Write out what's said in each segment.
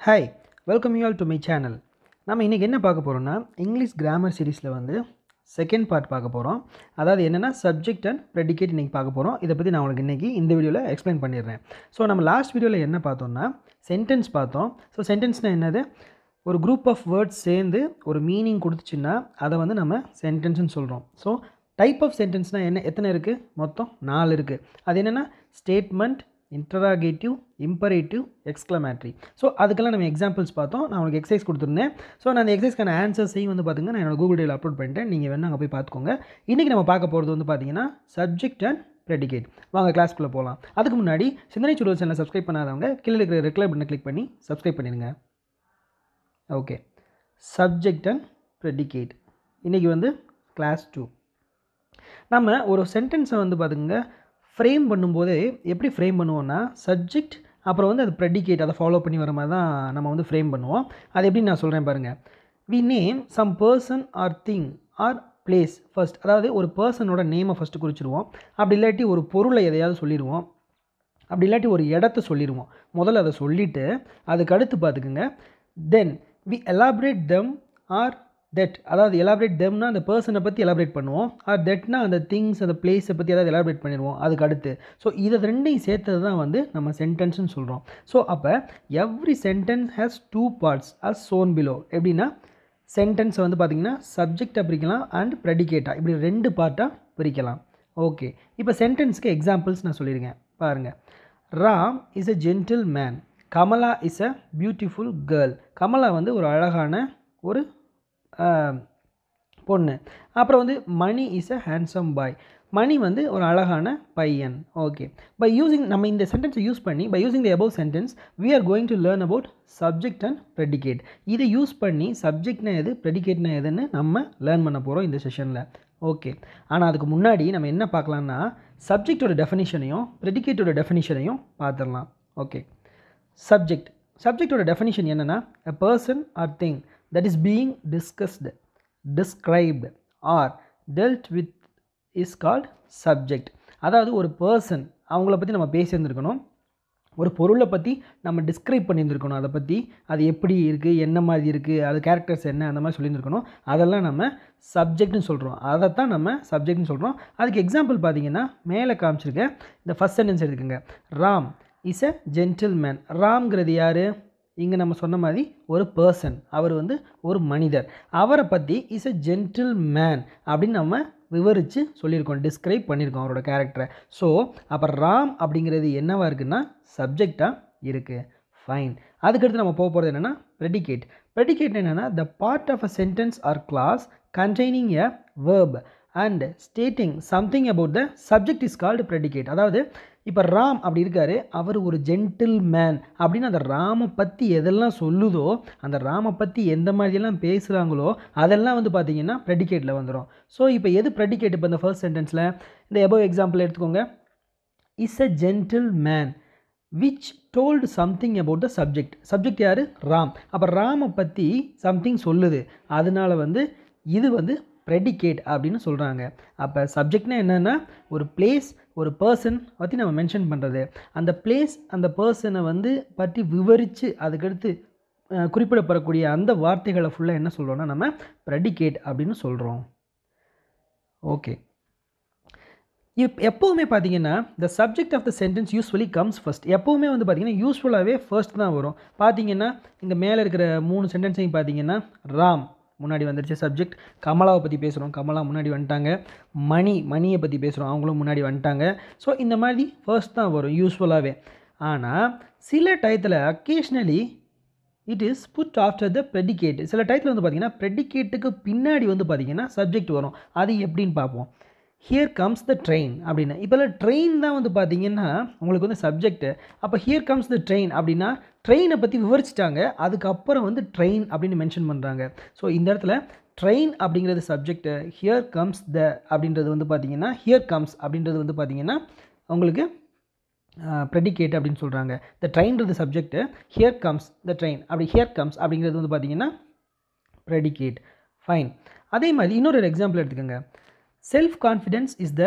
Hi welcome you all to my channel நம்ம இன்றைக்கி என்ன பார்க்க போகிறோம்னா இங்கிலீஷ் கிராமர் சீரீஸில் வந்து செகண்ட் பார்ட் பார்க்க போகிறோம் அதாவது என்னென்னா சப்ஜெக்ட் அண்ட் ப்ரெடிகேட் இன்றைக்கி பார்க்க போகிறோம் இதை பற்றி நான் உங்களுக்கு இன்றைக்கி இந்த வீடியோவில் எக்ஸ்பிளைன் பண்ணிடுறேன். ஸோ நம்ம லாஸ்ட் வீடியோவில் என்ன பார்த்தோம்னா சென்டென்ஸ் பார்த்தோம். ஸோ சென்டென்ஸ்னால் என்னது? ஒரு குரூப் ஆஃப் வேர்ட்ஸ் சேர்ந்து ஒரு மீனிங் கொடுத்துச்சுன்னா அதை வந்து நம்ம சென்டென்ஸ்னு சொல்கிறோம் ஸோ டைப் ஆஃப் சென்டென்ஸ்னால் என்ன? எத்தனை இருக்குது மொத்தம் நாலு இருக்குது அது என்னென்னா statement interrogative imperative exclamatory so அதுக்கெல்லாம் நம்ம எக்ஸாம்பிள்ஸ் பார்த்தோம். நான் உங்களுக்கு எக்ஸசைஸ் கொடுத்துருந்தேன். ஸோ நான் அந்த எக்ஸசைஸ்க்கான ஆன்சர்ஸையும் வந்து பார்த்திங்கன்னா நான் என்னோட கூகுள் டேவில் அப்லோட் பண்ணிட்டேன். நீங்கள் வேணால் அங்கே போய் பார்த்துக்கோங்க இன்றைக்கி நம்ம பார்க்க போகிறது வந்து பார்த்திங்கன்னா சப்ஜெக்ட் அண்ட் ப்ரெடிகேட் வாங்க கிளாஸ்க்குள்ளே போகலாம் அதுக்கு முன்னாடி சிந்தனை சுடுவல் சேனலை சப்ஸ்கிரைப் பண்ணாதவங்க கீழே இருக்கிற ரெக்லை பட்டனை கிளிக் பண்ணி சப்ஸ்கிரைப் பண்ணிடுங்க. ஓகே சப்ஜெக்ட் அண்ட் ப்ரெடிகேட் இன்றைக்கி வந்து கிளாஸ் டூ நம்ம ஒரு சென்டென்ஸை வந்து பார்த்துக்குங்க ஃப்ரேம் பண்ணும்போது எப்படி ஃப்ரேம் பண்ணுவோன்னா சப்ஜெக்ட் அப்புறம் வந்து அது ப்ரெடிகேட் அதை ஃபாலோ பண்ணி வர மாதிரி தான் நம்ம வந்து ஃப்ரேம் பண்ணுவோம். அது எப்படி நான் சொல்கிறேன் பாருங்கள் we name some person or thing or place first அதாவது ஒரு பர்சனோட நேமை ஃபஸ்ட்டு குறிச்சிடுவோம் அப்படி இல்லாட்டி ஒரு பொருளை எதையாவது சொல்லிடுவோம் அப்படி இல்லாட்டி ஒரு இடத்த சொல்லிடுவோம் முதல்ல அதை சொல்லிவிட்டு அதுக்கு அடுத்து பார்த்துக்குங்க then we elaborate them or that அதாவது எலாபரேட் தெம்னா அந்த பர்சனை பற்றி எலாபரேட் பண்ணுவோம். ஆர் தெட்னா அந்த திங்ஸ் அந்த பிளேஸை பற்றி ஏதாவது எலாபரேட் பண்ணிடுவோம். அதுக்கு அடுத்து. ஸோ இதை ரெண்டையும் சேர்த்தது தான் வந்து நம்ம சென்டென்ஸ்னு சொல்கிறோம் ஸோ அப்போ every sentence has two parts as shown below எப்படின்னா சென்டென்ஸை வந்து பார்த்திங்கன்னா சப்ஜெக்டாக பிரிக்கலாம் அண்ட் ப்ரெடிகேட்டாக இப்படி ரெண்டு பார்ட்டாக பிரிக்கலாம். ஓகே இப்போ சென்டென்ஸ்க்கு எக்ஸாம்பிள்ஸ் நான் சொல்லியிருக்கேன். பாருங்கள் Ram is a gentleman Kamala is a beautiful girl Kamala வந்து ஒரு அழகான ஒரு பொண்ணு. அப்புறம் வந்து money is a handsome boy மணி வந்து ஒரு அழகான பையன். ஓகே பை யூஸிங் நம்ம இந்த சென்டென்ஸை யூஸ் பண்ணி by using the above sentence we are going to learn about subject and predicate இதை யூஸ் பண்ணி சப்ஜெக்ட்னா எது ப்ரெடிகேட்னா எதுன்னு நம்ம லேர்ன் பண்ண போகிறோம் இந்த செஷனில் ஓகே ஆனால் அதுக்கு முன்னாடி நம்ம என்ன பார்க்கலான்னா சப்ஜெக்டோட டெஃபினிஷனையும் ப்ரெடிகேட்டோட டெஃபினிஷனையும் பார்த்துடலாம். ஓகே சப்ஜெக்ட் சப்ஜெக்டோட டெஃபினிஷன் என்னென்னா a person or thing that is being discussed described or dealt with is called subject அதாவது ஒரு பர்சன் அவங்கள பற்றி நம்ம பேசியிருந்துருக்கணும் ஒரு பொருளை பற்றி நம்ம டிஸ்கிரைப் பண்ணியிருந்துருக்கணும். அதை பற்றி அது எப்படி இருக்குது என்ன மாதிரி இருக்குது அது கேரக்டர்ஸ் என்ன அந்த மாதிரி சொல்லியிருந்துருக்கணும். அதெல்லாம் நம்ம சப்ஜெக்ட்னு சொல்கிறோம் அதைத்தான் நம்ம சப்ஜெக்ட்னு சொல்கிறோம் அதுக்கு எக்ஸாம்பிள் பார்த்தீங்கன்னா மேலே காமிச்சிருக்கேன். இந்த ஃபஸ்ட் சென்டென்ஸ் எடுத்துக்கோங்க. Ram is a gentleman ராம்ங்கிறது யார்? இங்கே நம்ம சொன்ன மாதிரி ஒரு பர்சன் அவர் வந்து ஒரு மனிதர். அவரை பற்றி இஸ் எ ஜென்டில் மேன் அப்படின்னு நம்ம விவரித்து சொல்லியிருக்கோம் டிஸ்கிரைப் பண்ணியிருக்கோம் அவரோட கேரக்டரை ஸோ அப்போ ராம் அப்படிங்கிறது என்னவாக இருக்குன்னா சப்ஜெக்டாக இருக்குது ஃபைன் அதுக்கடுத்து நம்ம போக போகிறது என்னென்னா ப்ரெடிகேட் ப்ரெடிகேட் என்னென்னா the part of a sentence or clause containing a verb and stating something about the subject is called predicate அதாவது இப்போ ராம் அப்படி இருக்கார் அவர் ஒரு ஜென்டில் மேன் அப்படின்னு அந்த ராமை பற்றி எதெல்லாம் சொல்லுதோ அந்த ராமை பற்றி எந்த மாதிரியெல்லாம் பேசுகிறாங்களோ அதெல்லாம் வந்து பார்த்திங்கன்னா ப்ரெடிகேட்டில் வந்துடும் ஸோ இப்போ எது ப்ரெடிகேட் இப்போ இந்த ஃபர்ஸ்ட் சென்டென்ஸில் இந்த எபோவ் எக்ஸாம்பிள் எடுத்துக்கோங்க. Is a gentleman which told something about the subject subject யார்? ராம். அப்போ ராமை பற்றி சம்திங் சொல்லுது. அதனால வந்து இது வந்து ப்ரெடிகேட் அப்படின்னு சொல்கிறாங்க அப்போ சப்ஜெக்ட்னா என்னென்னா ஒரு பிளேஸ் ஒரு பர்சன் பற்றி நம்ம மென்ஷன் பண்ணுறது அந்த பிளேஸ் அந்த பர்சனை வந்து பற்றி விவரித்து அதுக்கடுத்து குறிப்பிடப்படக்கூடிய அந்த வார்த்தைகளை ஃபுல்லாக என்ன சொல்கிறோன்னா நம்ம ப்ரெடிகேட் அப்படின்னு சொல்கிறோம் ஓகே இப் எப்போவுமே பார்த்தீங்கன்னா the subject of the sentence usefully comes first எப்போவுமே வந்து பார்த்தீங்கன்னா யூஸ்ஃபுல்லாகவே ஃபர்ஸ்ட் தான் வரும். பார்த்தீங்கன்னா இங்கே மேலே இருக்கிற மூணு சென்டென்ஸையும் பார்த்தீங்கன்னா ராம். முன்னாடி வந்துருச்சு. சப்ஜெக்ட் கமலாவை பற்றி பேசுகிறோம் கமலா முன்னாடி வந்துட்டாங்க. மணி மணியை பற்றி பேசுகிறோம் அவங்களும் முன்னாடி வந்துட்டாங்க. ஸோ இந்த மாதிரி ஃபர்ஸ்ட் தான் வரும். யூஸ்ஃபுல்லாகவே ஆனால் சில டயத்தில் occasionally it is put after the predicate சில டயத்தில் வந்து பார்த்திங்கன்னா ப்ரெடிகேட்டுக்கு பின்னாடி வந்து பார்த்திங்கன்னா சப்ஜெக்ட் வரும். அது எப்படின்னு பார்ப்போம். ஹியர் கம்ஸ் த ட்ரெயின் அப்படின்னு இப்போல்லாம் ட்ரெயின் தான் வந்து பார்த்தீங்கன்னா உங்களுக்கு வந்து சப்ஜெக்ட்டு அப்போ ஹியர் கம்ஸ் த ட்ரெயின் அப்படின்னா ட்ரெயினை பற்றி விவரிச்சிட்டாங்க. அதுக்கப்புறம் வந்து ட்ரெயின் அப்படின்னு மென்ஷன் பண்ணுறாங்க ஸோ இந்த இடத்துல ட்ரெயின் அப்படிங்கிறது சப்ஜெக்ட்டு ஹியர் கம்ஸ் த அப்படின்றது வந்து பார்த்திங்கன்னா ஹியர் கம்ஸ் அப்படின்றது வந்து பார்த்திங்கன்னா உங்களுக்கு ப்ரெடிகேட் அப்படின்னு சொல்கிறாங்க the ட்ரெயின்றது subject here comes the train அப்படி ஹியர் கம்ஸ் அப்படிங்கிறது வந்து பார்த்திங்கன்னா ப்ரெடிகேட் ஃபைன் அதே மாதிரி இன்னொரு எக்ஸாம்பிள் எடுத்துக்கோங்க. Self confidence is the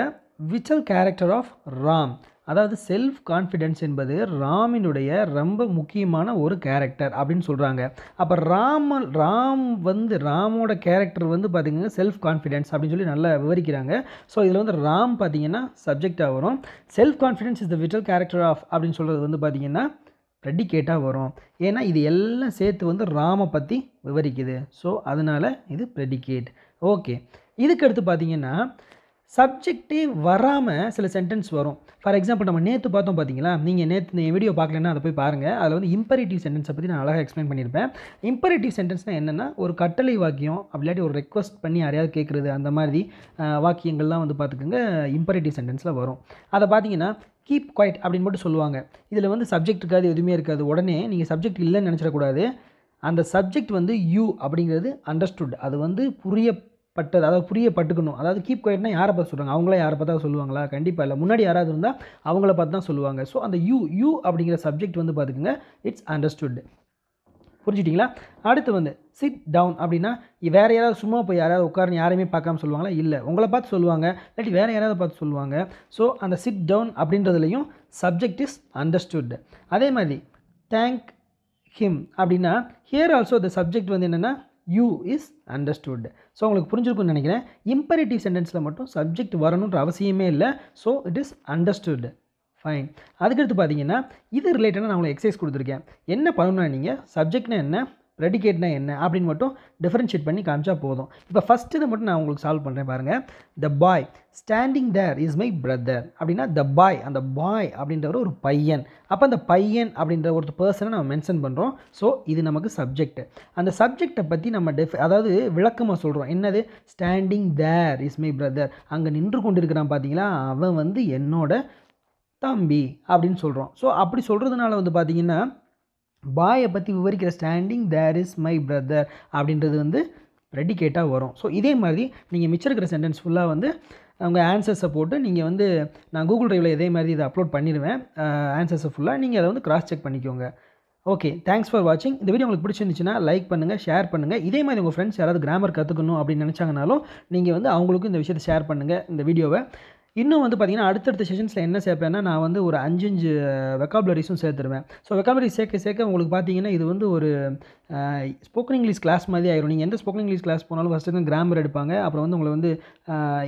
vital character of Ram அதாவது செல்ஃப் கான்ஃபிடென்ஸ் என்பது ராமினுடைய ரொம்ப முக்கியமான ஒரு கேரக்டர் அப்படின்னு சொல்கிறாங்க அப்போ ராம ராம் வந்து ராமோட கேரக்டர் வந்து பார்த்திங்கன்னா செல்ஃப் கான்ஃபிடென்ஸ் அப்படின்னு சொல்லி நல்லா விவரிக்கிறாங்க. ஸோ இதில் வந்து ராம் பார்த்தீங்கன்னா சப்ஜெக்டாக வரும். Self confidence is the vital character of அப்படின்னு சொல்கிறது வந்து பார்த்திங்கன்னா ப்ரெடிகேட்டாக வரும். ஏன்னா இது எல்லாம் சேர்த்து வந்து ராமை பற்றி விவரிக்குது. ஸோ அதனால் இது ப்ரெடிகேட் ஓகே இதுக்கு அடுத்து பார்த்தீங்கன்னா சப்ஜெக்டே வராமல் சில சென்டென்ஸ் வரும். ஃபார் எக்ஸாம்பிள் நம்ம நேற்று பார்த்தோம் பார்த்தீங்களா? நீங்கள் நேற்று என் வீடியோ பார்க்கலன்னா அதை போய் பாருங்கள் அதில் வந்து இம்பரேட்டிவ் சென்டென்ஸை பற்றி நான் அழகாக எக்ஸ்பிளைன் பண்ணியிருப்பேன். இம்பரேட்டிவ் சென்டென்ஸ்னால் என்னென்னா ஒரு கட்டளை வாக்கியம் அப்படிலாட்டி ஒரு ரெக்வஸ்ட் பண்ணி யாரையாவது கேட்குறது அந்த மாதிரி வாக்கியங்கள்லாம் வந்து பார்த்துக்கோங்க இம்பரேட்டிவ் சென்டென்ஸில் வரும். அதை பார்த்தீங்கன்னா கீப் குவைட் அப்படின்னு மட்டும் சொல்லுவாங்க. இதில் வந்து சப்ஜெக்ட் இருக்காது எதுவுமே இருக்காது. உடனே நீங்கள் சப்ஜெக்ட் இல்லைன்னு நினச்சிடக்கூடாது. அந்த சப்ஜெக்ட் வந்து யூ அப்படிங்கிறது அண்டர்ஸ்டுட் அது வந்து புரிய பட்டது அதாவது புரிய பட்டுக்கணும். அதாவது கீப் குவைட்னா யாரை பார்த்து சொல்கிறாங்க அவங்களே யாரை பார்த்தா சொல்லுவாங்களா? கண்டிப்பாக இல்லை. முன்னாடி யாராவது இருந்தால் அவங்கள பார்த்து தான் சொல்லுவாங்க. ஸோ அந்த யூ யூ அப்படிங்கிற சப்ஜெக்ட் வந்து பார்த்துக்குங்க. இட்ஸ் அண்டர்ஸ்டுட் புரிஞ்சுட்டிங்களா? அடுத்து வந்து சிட் டவுன் அப்படின்னா வேறு யாராவது சும்மா போய் யாராவது உட்காருன்னு யாரையுமே பார்க்காம சொல்லுவாங்களா? இல்லை. உங்களை பார்த்து சொல்லுவாங்க. இல்லாட்டி வேறு யாராவது பார்த்து சொல்லுவாங்க. ஸோ அந்த சிட் டவுன் அப்படின்றதுலையும் சப்ஜெக்ட் இஸ் அண்டர்ஸ்டுட் அதே மாதிரி தேங்க் ஹிம் அப்படின்னா ஹியர் ஆல்சோ த சப்ஜெக்ட் வந்து என்னென்னா யூ இஸ் அண்டர்ஸ்டுட் ஸோ உங்களுக்கு புரிஞ்சிருக்கும்னு நினைக்கிறேன். இம்பரேட்டிவ் சென்டென்ஸில் மட்டும் சப்ஜெக்ட் வரணுன்ற அவசியமே இல்லை. So it is understood fine அதுக்கடுத்து பார்த்தீங்கன்னா இது ரிலேட்டடாக நான் உங்களுக்கு எக்ஸசைஸ் கொடுத்துருக்கேன். என்ன பண்ணணும்னா நீங்கள் சப்ஜெக்ட்னா என்ன ப்ரெடிகேட்னா என்ன அப்படின்னு மட்டும் டிஃப்ரென்ஷியேட் பண்ணி காமிச்சா போதும். இப்போ ஃபஸ்ட் இதை மட்டும் நான் உங்களுக்கு சால்வ் பண்ணுறேன் பாருங்கள் the boy standing there is my brother அப்படின்னா த பாய் அந்த பாய் அப்படின்றவர் ஒரு பையன். அப்போ அந்த பையன் அப்படின்ற ஒரு பர்சனை நம்ம மென்ஷன் பண்ணுறோம் ஸோ இது நமக்கு சப்ஜெக்ட் அந்த சப்ஜெக்டை பற்றி நம்ம டெஃப் அதாவது விளக்கமாக சொல்கிறோம் என்னது? Standing there is my brother அங்கே நின்று கொண்டிருக்கிறான் பார்த்தீங்களா அவன் வந்து என்னோட தம்பி அப்படின்னு சொல்கிறோம் ஸோ அப்படி சொல்கிறதுனால வந்து பார்த்திங்கன்னா பாயை பற்றி விவரிக்கிற standing there is my brother அப்படின்றது வந்து ரெடிகேட்டாக வரும். ஸோ இதே மாதிரி நீங்கள் மிச்சம் இருக்கிற சென்டென்ஸ் ஃபுல்லாக வந்து உங்கள் ஆன்சர்ஸை போட்டு நீங்கள் வந்து நான் கூகுள் ட்ரைவில் இதே மாதிரி இதை அப்லோட் பண்ணிடுவேன். ஆன்சர்ஸை ஃபுல்லாக நீங்கள் அதை வந்து கிராஸ் செக் பண்ணிக்கோங்க. ஓகே தேங்க்ஸ் ஃபார் வாட்சிங் இந்த வீடியோ உங்களுக்கு பிடிச்சிருந்துச்சுன்னா லைக் பண்ணுங்கள் ஷேர் பண்ணுங்கள் இதே மாதிரி உங்கள் ஃப்ரெண்ட்ஸ் யாராவது கிராமர் கற்றுக்கணும் அப்படின்னு நினச்சாங்கனாலும் நீங்கள் வந்து அவங்களுக்கும் இந்த விஷயத்தை ஷேர் பண்ணுங்கள் இந்த வீடியோவை இன்னும் வந்து பார்த்திங்கன்னா அடுத்தடுத்த செஷன்ஸில் என்ன சேர்ப்பேன்னா நான் வந்து ஒரு அஞ்சு அஞ்சு வெக்காபுலரிஸும் சேர்த்துருவேன். ஸோ வெக்காபுலரி சேர்க்க சேர்க்க உங்களுக்கு பார்த்தீங்கன்னா இது வந்து ஒரு ஸ்போக்கன் இங்கிலீஷ் கிளாஸ் மாதிரி ஆயிரும். நீங்கள் எந்த ஸ்போக்கன் இங்கிலீஷ் கிளாஸ் போனாலும் ஃபஸ்ட்டு வந்து கிராமர் எடுப்பாங்க. அப்புறம் வந்து உங்களை வந்து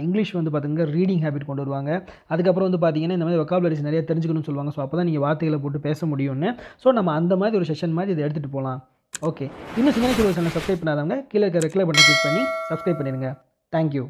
இங்கிலீஷ் வந்து பார்த்திங்கன்னா ரீடிங் ஹேபிட் கொண்டு வருவாங்க. அதுக்கப்புறம் வந்து பார்த்தீங்கன்னா இந்த மாதிரி வெக்காபுலரிஸ் நிறைய தெரிஞ்சுக்கணும்னு சொல்லுவாங்க. ஸோ அப்போ தான் நீங்கள் வார்த்தைகளை போட்டு பேச முடியும்னு. ஸோ நம்ம அந்த மாதிரி ஒரு செஷன் மாதிரி இதை எடுத்துகிட்டு போகலாம் ஓகே இன்னும் சின்ன சேனல் சப்ஸ்கிரைப் பண்ணாதவங்க கீழே இருக்கிற ரெக்லை பட்டன் கிளிக் பண்ணி சப்ஸ்கிரைப் பண்ணிடுங்க. Thank you